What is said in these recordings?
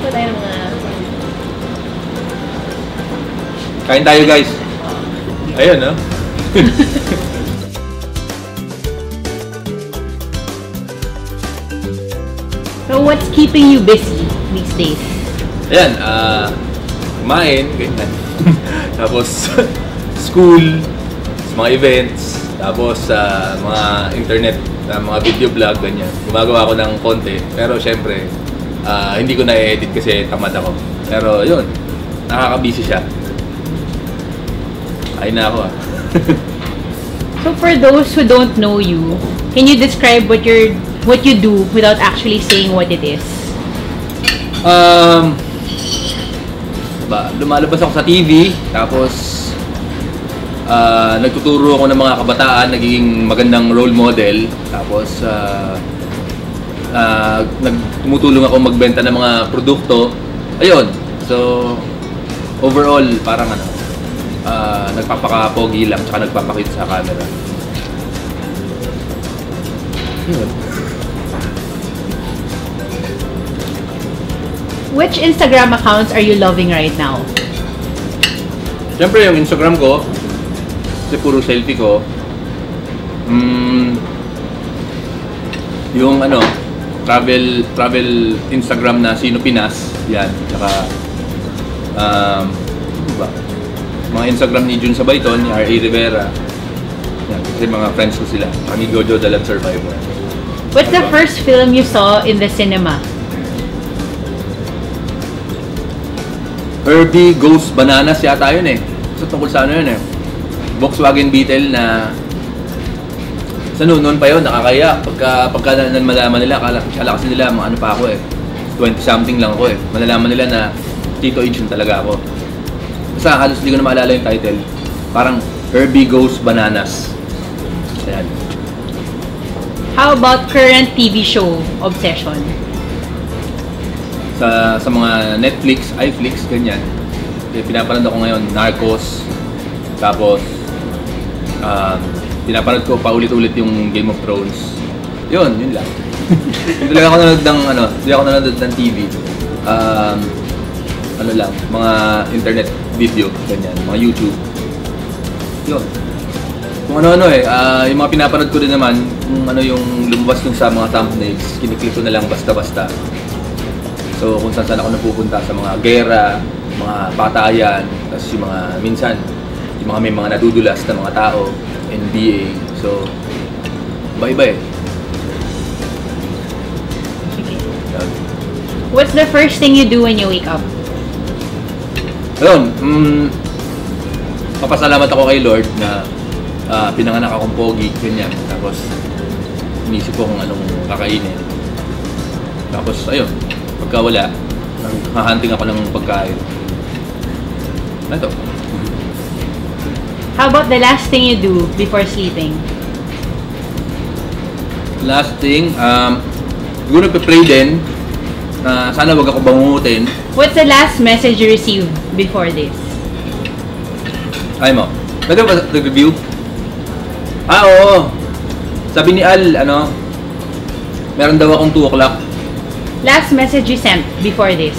Wala tayo ng mga... Kain tayo guys. Ayun, no? So what's keeping you busy these days? Ayan, ah... kumain, ganyan. tapos, school, mga events, tapos sa mga internet, na mga video vlog, ganyan. Gumagawa ako ng konti. Pero syempre, ah, hindi ko na-edit kasi tamad ako. Pero yun, nakaka-busy siya. Ay na ako ah. So for those who don't know you, can you describe what you're what you do without actually saying what it is? Um, ba, lumalabas ako sa TV, tapos ah, nagtuturo ako ng mga kabataan, nagiging magandang role model, tapos ah, ah, nag, tumutulong ako magbenta ng mga produkto. Ayun, so overall, parang ano, ah, nagpapaka-pogi lang, tsaka nagpapakita sa camera. Yun. Which Instagram accounts are you loving right now? Siyempre, yung Instagram ko, kasi puro selfie ko, mm, yung ano, travel travel Instagram na Sino Pinas, yan, tsaka, um, ano ba? Mga Instagram ni Jun Sabayton, ni R.A. Rivera, yan, kasi mga friends ko sila, kami Gojo Dalat Survivor. What's the first film you saw in the cinema? Herbie Ghost Bananas yata yun eh. So tungkol sa ano yun eh. Volkswagen Beetle na sa noon, noon pa yun, nakakaya. Pagka, pagka na, na- malaman nila, akala, akala kasi nila, mga ano pa ako eh. 20 something lang ako eh. Malalaman nila na Tito Age yun talaga ako. Basta halos hindi ko na maalala yung title. Parang Herbie Ghost Bananas. Ayan. How about current TV show obsession? sa sa mga Netflix, iFlix, ganyan. Eh, pinapanood ako ngayon, Narcos, tapos um, pinapanood ko paulit-ulit yung Game of Thrones. Yun, yun lang. Hindi talaga ako nanonood ng ano, hindi ako nanonood ng TV. Um, ano lang, mga internet video, ganyan, mga YouTube. Yun. Kung ano-ano eh, ah, yung mga pinapanood ko din naman, kung ano yung lumabas dun sa mga thumbnails, kiniklik ko na lang basta-basta. So kung saan saan ako napupunta sa mga gera, mga patayan, tapos yung mga minsan, yung mga may mga nadudulas na mga tao, NBA. So. Yun. What's the first thing you do when you wake up? Ayun, mm, papasalamat ako kay Lord na ah, pinanganak akong pogi, ganyan. Tapos, inisip ko kung anong kakainin. Tapos, ayun, pagka wala, hahanting ako ng pagkain. Ito. How about the last thing you do before sleeping? Last thing, um, siguro nagpe-pray din na sana wag ako bangungutin. What's the last message you received before this? Ay mo, pwede ba nag-review? Ah, oo. Sabi ni Al, ano, meron daw akong 2 o'clock. Last message you sent before this?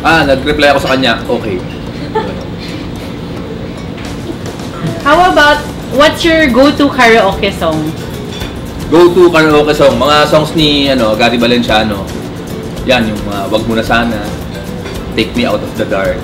Ah, nag-reply ako sa kanya, okay. How about what's your go-to karaoke song? Go to karaoke song, mga songs ni ano, Gary Valenciano. Yan, yung mga Wag Mo Na Sana, Take Me Out of the Dark,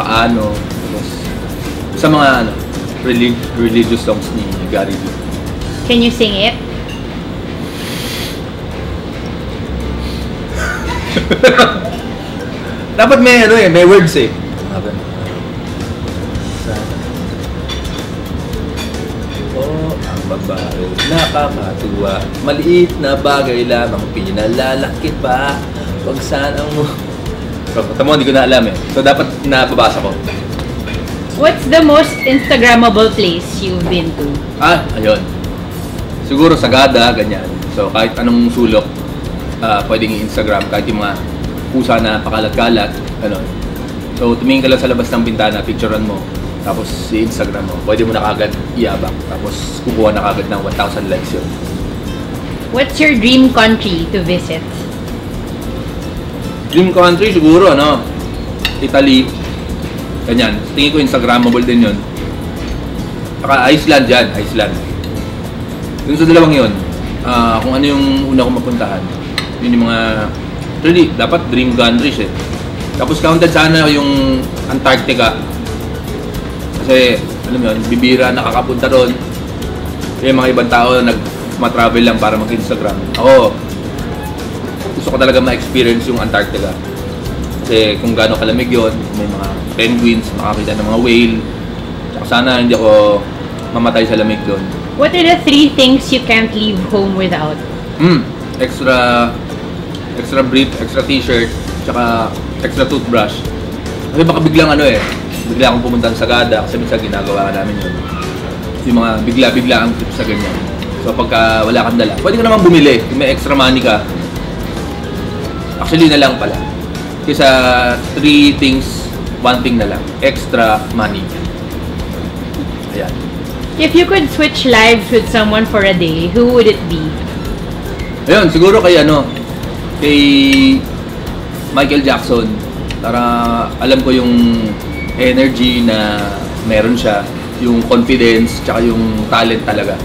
Paano, tapos, sa mga ano, relig- religious songs ni Gary V. Can you sing it? Dapat may ano eh, may words eh. Oh, nakakatuwa. Maliit na bagay lamang pinalalaki pa. Pag sana mo... So, tamo, hindi ko na alam eh. So, dapat nababasa ko. What's the most Instagrammable place you've been to? Ah, ayun. Siguro Sagada, ganyan. So, kahit anong sulok, ah, pwedeng i-Instagram. Kahit yung mga pusa na pakalat-kalat, ano. So, tumingin ka lang sa labas ng bintana, picturean mo. Tapos, i-Instagram mo. Pwede mo na kagad iabak. Tapos, kukuha na kagad ng 1,000 likes yun. What's your dream country to visit? Dream country siguro, ano, Italy. Ganyan. Tingin ko Instagrammable din yun. Saka Iceland yan, Iceland. Yung sa dalawang yun, ah, kung ano yung una kong mapuntahan, yun yung mga, really, dapat dream countries eh. Tapos counted sana yung Antarctica. Kasi, alam mo yun, bibira nakakapunta doon. Yung mga ibang tao na nag-travel lang para mag-Instagram. Ako, gusto ko talaga ma-experience yung Antarctica. Kasi kung gaano kalamig yon may mga penguins, makakita ng mga whale. Tsaka sana hindi ako mamatay sa lamig doon. What are the three things you can't leave home without? Hmm, extra extra brief, extra t-shirt, tsaka extra toothbrush. Kasi baka biglang ano eh, bigla akong pumunta sa Sagada kasi minsan ginagawa namin yun. Yung mga bigla-bigla ang trip sa ganyan. So pagka wala kang dala, pwede ka naman bumili. Kung may extra money ka, actually na lang pala. Kaysa three things, one thing na lang. Extra money. Ayan. If you could switch lives with someone for a day, who would it be? Ayun, siguro kay ano, kay Michael Jackson. Para alam ko yung energy na meron siya, yung confidence, tsaka yung talent talaga.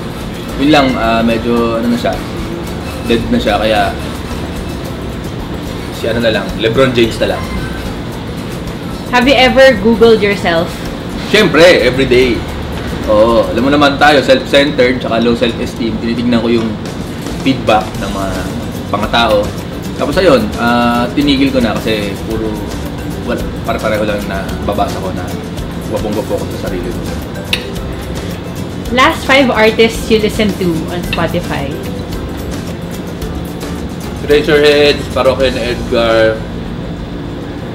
Yun lang, ah, medyo ano na siya, dead na siya, kaya si ano na lang, Lebron James na lang. Have you ever Googled yourself? Siyempre, everyday. Oo, alam mo naman tayo, self-centered, tsaka low self-esteem. Tinitignan ko yung feedback ng mga mga tao. Tapos ayun, ah, tinigil ko na kasi puro, well, pare-pareho lang na babasa ko na wapong-wapo ko sa sarili ko. Last five artists you listen to on Spotify. Razorheads, Paroken Edgar,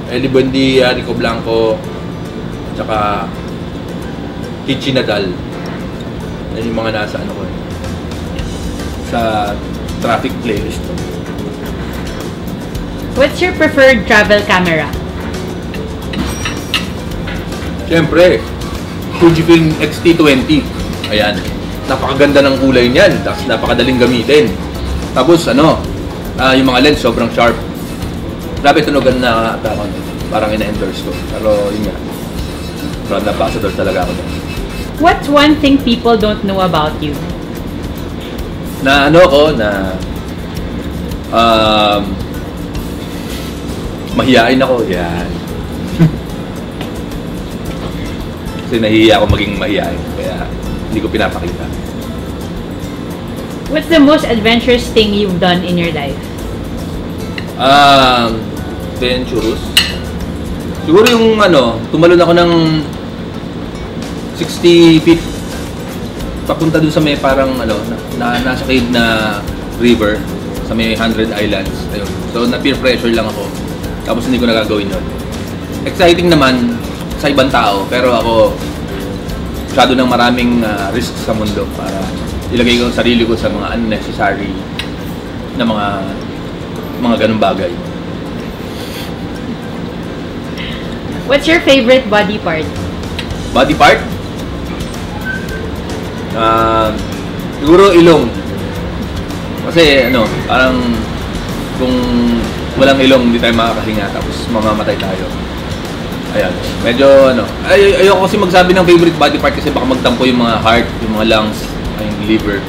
Eddie Buendia, Rico Blanco, tsaka Kichi Nadal. Yan yung mga nasa ano ko eh, sa traffic playlist ko. What's your preferred travel camera? Siyempre, Fujifilm X-T20. Ayan. Napakaganda ng kulay niyan. Tapos napakadaling gamitin. Tapos ano, ah, yung mga lens sobrang sharp. Grabe tunugan na tawag. Parang ina-endorse ko. Pero yun nga. Brand ambassador talaga ako doon. What's one thing people don't know about you? Na ano ko, na um, mahihain ako. Yan. Kasi nahihiya ako maging mahihain. Kaya hindi ko pinapakita. What's the most adventurous thing you've done in your life? Um, adventurous. Siguro yung ano, tumalon ako ng 60 feet papunta dun sa may parang ano, na, na nasa cave na river sa may 100 islands. Ayun. So na peer pressure lang ako. Tapos hindi ko nagagawin yun. Exciting naman sa ibang tao, pero ako masyado ng maraming ah, risk sa mundo para ilagay ko ang sarili ko sa mga unnecessary na mga mga ganung bagay. What's your favorite body part? Body part? Ah, siguro ilong. Kasi ano, parang kung walang ilong, hindi tayo makakahinga tapos mamamatay tayo. Ayan. Medyo ano, ay ayoko kasi magsabi ng favorite body part kasi baka magtampo yung mga heart, yung mga lungs, yung liver.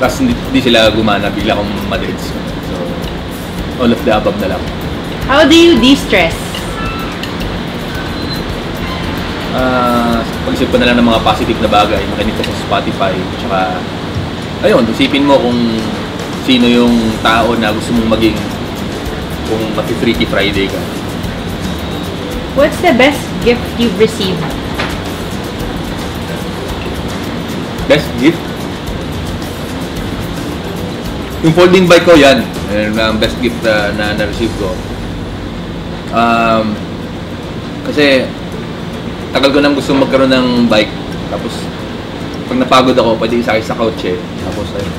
Tapos hindi, hindi sila gumana, bigla akong madeds. So, all of the above na lang. How do you de-stress? Ah, pag-isip ko na lang ng mga positive na bagay, makinig ka sa Spotify, tsaka, ayun, isipin mo kung sino yung tao na gusto mong maging kung mag-Freaky Friday ka. What's the best gift you've received? Best gift? Yung folding bike ko, yan. Yan ang best gift na, na na-receive ko. Um, kasi, tagal ko nang gusto magkaroon ng bike. Tapos, pag napagod ako, pwede isakay sa kotse. Tapos, ayun.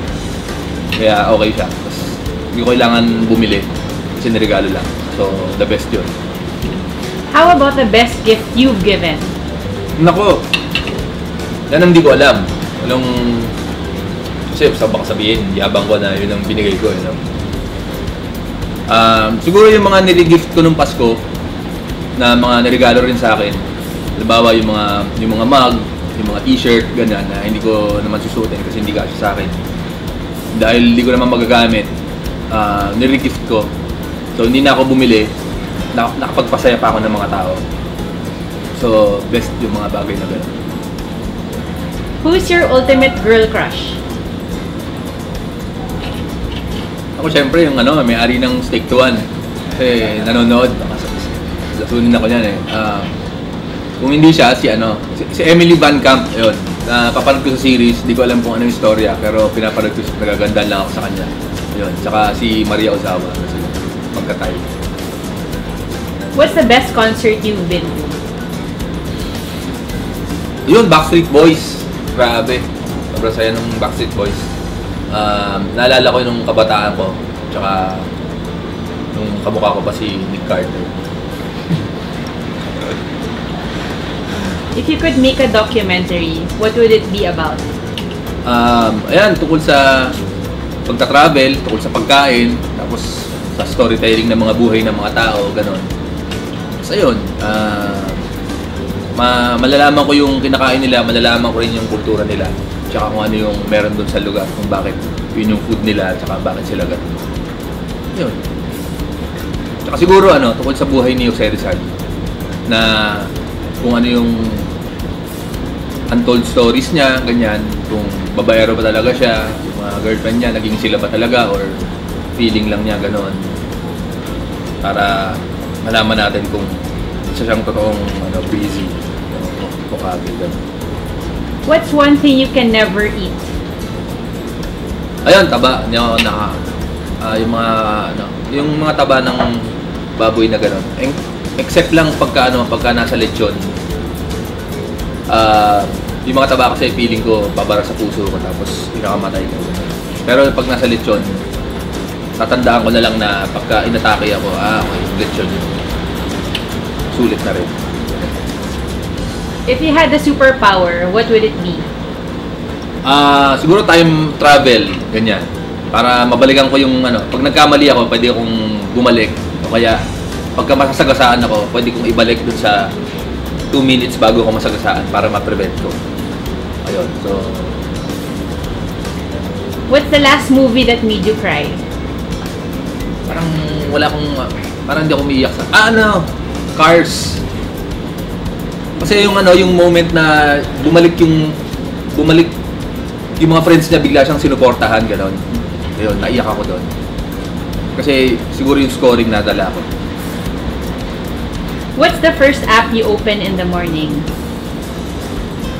Kaya okay siya. Tapos, hindi ko kailangan bumili. Kasi niregalo lang. So, the best yun. How about the best gift you've given? Nako, yan ang hindi ko alam. Anong, kasi sa baka sabihin, yabang ko na yun ang binigay ko. You know? Um, siguro yung mga niligift ko nung Pasko na mga niregalo rin sa akin. Halimbawa yung mga yung mga mug, yung mga t-shirt, ganyan na hindi ko naman susutin kasi hindi kasya sa akin. Dahil hindi ko naman magagamit, uh, niregift ko. So hindi na ako bumili, nakapagpasaya pa ako ng mga tao. So best yung mga bagay na gano'n. Who's your ultimate girl crush? Ako syempre yung ano, may-ari ng Steak to One. Kasi nanonood, sunin ako niyan eh. Uh, kung hindi siya, si ano, si, si Emily Van Camp, yun. Na papanood ko sa series, di ko alam kung ano yung storya, pero pinapanood ko, nagagandaan lang ako sa kanya. Yun. Tsaka si Maria Ozawa, kasi magkatay. What's the best concert you've been to? Yun, Backstreet Boys. Grabe. Sobrang saya ng Backstreet Boys. Um, naalala ko yung kabataan ko. Tsaka nung kamukha ko pa si Nick Carter. If you could make a documentary, what would it be about? Um, ayan, tungkol sa pagta-travel, tungkol sa pagkain, tapos sa storytelling ng mga buhay ng mga tao, ganon. So, ayun, uh, ma malalaman ko yung kinakain nila, malalaman ko rin yung kultura nila, tsaka kung ano yung meron doon sa lugar, kung bakit yun yung food nila, tsaka bakit sila ganon. Yun. Tsaka siguro, ano, tungkol sa buhay ni Jose Rizal, na kung ano yung untold stories niya, ganyan, kung babayero ba talaga siya, yung mga girlfriend niya, naging sila ba talaga, or feeling lang niya, ganon. Para malaman natin kung siya siyang totoong ano, busy, mukhabi, ganon. What's one thing you can never eat? Ayun, taba. Ako naka... Uh, yung mga, ano, yung mga taba ng baboy na gano'n. Except lang pagka, ano, pagka nasa lechon, uh, yung mga taba kasi feeling ko babara sa puso ko tapos pinakamatay ko. Pero pag nasa lechon, tatandaan ko na lang na pagka inatake ako, ah, okay, lechon yun. Sulit na rin. If you had a superpower, what would it be? Ah, uh, siguro time travel, ganyan. Para mabalikan ko yung ano, pag nagkamali ako, pwede akong bumalik. O kaya pagka masasagasaan ako, pwede kong ibalik dun sa 2 minutes bago ako masagasaan para ma-prevent ko. Ayun, so... What's the last movie that made you cry? Parang wala akong... Parang hindi ako umiiyak sa... Ah, ano? Cars. Kasi yung ano, yung moment na bumalik yung... Bumalik yung mga friends niya bigla siyang sinuportahan, gano'n. Ayun, naiyak ako doon. Kasi siguro yung scoring nadala ko. What's the first app you open in the morning?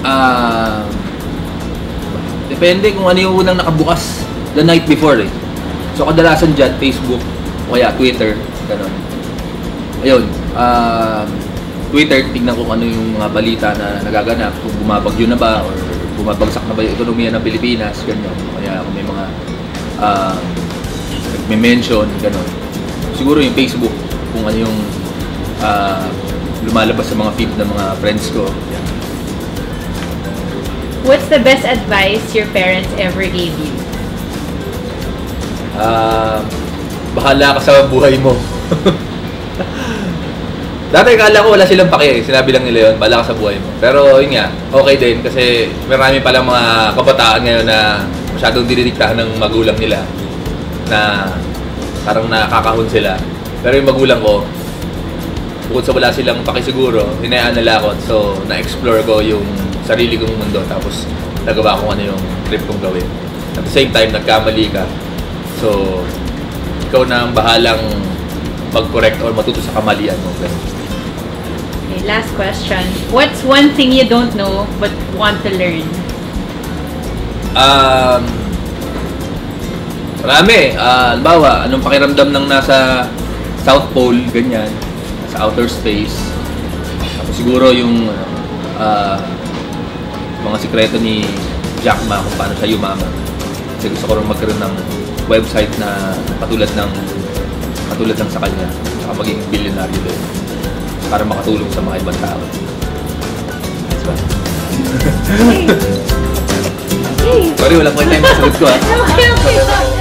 Ah... Uh, depende kung ano yung unang nakabukas the night before eh. So kadalasan dyan, Facebook, o kaya Twitter, ganun. Ayun, uh, Twitter, tignan ko ano yung mga balita na nagaganap, kung bumabagyo na ba, or bumabagsak na ba yung ekonomiya ng Pilipinas, ganyan. O kaya kung may mga uh, may mention, ganun. Siguro yung Facebook, kung ano yung uh, lumalabas sa mga feed ng mga friends ko. Yeah. What's the best advice your parents ever gave you? Uh, bahala ka sa buhay mo. Dati kala ko wala silang pake, sinabi lang nila yun, bahala ka sa buhay mo. Pero yun nga, okay din kasi marami palang mga kabataan ngayon na masyadong dinidiktahan ng magulang nila na parang nakakahon sila. Pero yung magulang ko, bukod sa wala silang pakisiguro, hinayaan nila ako. So, na-explore ko yung sarili kong mundo. Tapos, nagawa ko ano yung trip kong gawin. At the same time, nagkamali ka. So, ikaw na ang bahalang mag-correct or matuto sa kamalian mo. Okay, last question. What's one thing you don't know but want to learn? Um, marami. Uh, albawa, anong pakiramdam ng nasa South Pole, ganyan sa outer space. Tapos siguro yung uh, mga sikreto ni Jack Ma kung paano siya yumama. Kasi gusto ko rin magkaroon ng website na katulad ng katulad ng sa kanya. Saka maging bilyonaryo din. Para makatulong sa mga ibang tao. That's okay. Sorry, wala ko time sa sagot ko ha. Okay, okay.